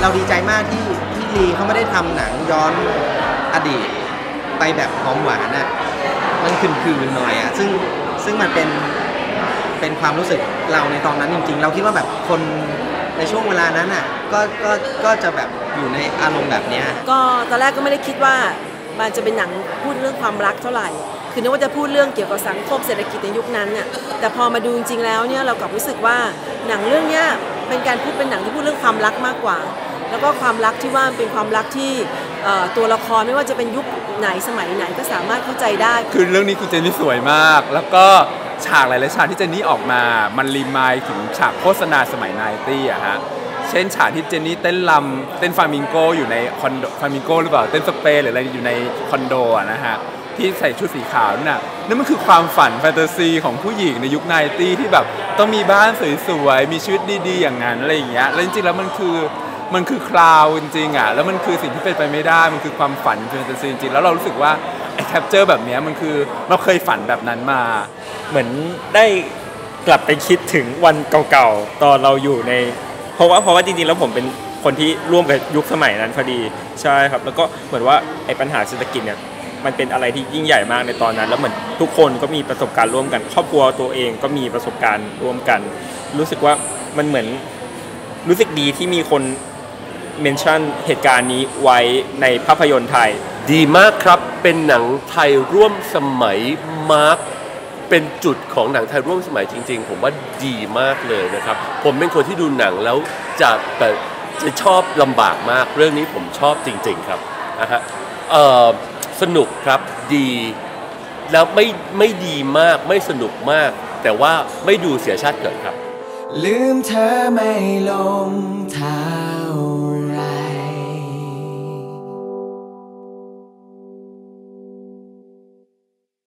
เราดีใจมากที่ที่ลีเขาไม่ได้ทำหนังย้อนอดีตไปแบบหอมหวานอะมันคืนๆหน่อยอะซึ่งซึ่งมันเป็นเป็นความรู้สึกเราในตอนนั้นจริง ๆ เราคิดว่าแบบคนในช่วงเวลานั้นอะก็ก็ก็จะแบบอยู่ในอารมณ์แบบเนี้ยก็ตอนแรกก็ไม่ได้คิดว่ามันจะเป็นหนังพูดเรื่องความรักเท่าไหร่ คือนึกว่าจะพูดเรื่องเกี่ยวกับสังคมเศรษฐกิจในยุคนั้นน่ะแต่พอมาดูจริงๆแล้วเนี่ยเรากลับรู้สึกว่าหนังเรื่องเนี้ยเป็นการพูดเป็นหนังที่พูดเรื่องความรักมากกว่า แล้วก็ความรักที่ว่าเป็นความรักที่ตัวละครไม่ว่าจะเป็นยุคไหนสมัยไหนก็สามารถเข้าใจได้ คือเรื่องนี้คุณเจนนี่สวยมาก แล้วก็ฉากหลายๆฉากที่เจนนี่ออกมา มันรีมายถึงฉากโฆษณาสมัยไนตี้อะฮะเช่นฉากที่เจนนี่เต้นลำเต้นฟามิงโกอยู่ในคอนโดฟามิงโกหรือเปล่าเต้นสเปรย์หรืออะไรอยู่ในคอนโดอะนะฮะที่ใส่ชุดสีขาวนั่นน่ะนั่นมันคือความฝันแฟนตาซีของผู้หญิงในยุค ninety ที่แบบต้องมีบ้านสวยๆมีชีวิตดีๆอย่างนั้นอะไรอย่างเงี้ยแล้วจริงๆแล้วมันคือ มันคือคราวจริงๆอะแล้วมันคือสิ่งที่เป็นไปไม่ได้ มันคือความฝันแฟนตาซีจริงๆแล้วเรารู้สึกว่าไอ้ capture แบบนี้มันคือเราเคยฝันแบบนั้นมา เหมือนได้กลับไปคิดถึงวันเก่าๆตอนเราอยู่ใน เพราะว่าเพราะว่าจริงๆแล้วผมเป็นคนที่ร่วมกับยุคสมัยนั้นพอดีใช่ครับ แล้วก็เหมือนว่าไอ้ปัญหาเศรษฐกิจเนี่ยมันเป็นอะไรที่ยิ่งใหญ่มากในตอนนั้น แล้วเหมือนทุกคนก็มีประสบการณ์ร่วมกัน ครอบครัวตัวเองก็มีประสบการณ์ร่วมกัน รู้สึกว่ามันเหมือนรู้สึกดีที่มีคน เมนชั่นเหตุการณ์นี้ไว้ในภาพยนตร์ไทย ดีมากครับเป็นหนังไทยร่วมสมัยมาร์คเป็นจุดของหนังไทยร่วมสมัยจริง ๆ ผมว่าดีมากเลยนะครับ ผมเป็นคนที่ดูหนังแล้วจะแบบจะชอบลำบากมากเรื่องนี้ผมชอบจริง ๆ ครับนะฮะเอ่อสนุกครับดีแล้วไม่ไม่ดีมากไม่สนุกมาก แต่ว่าไม่ดูเสียชาติเกิดครับ ลืมเธอไม่ลงทาง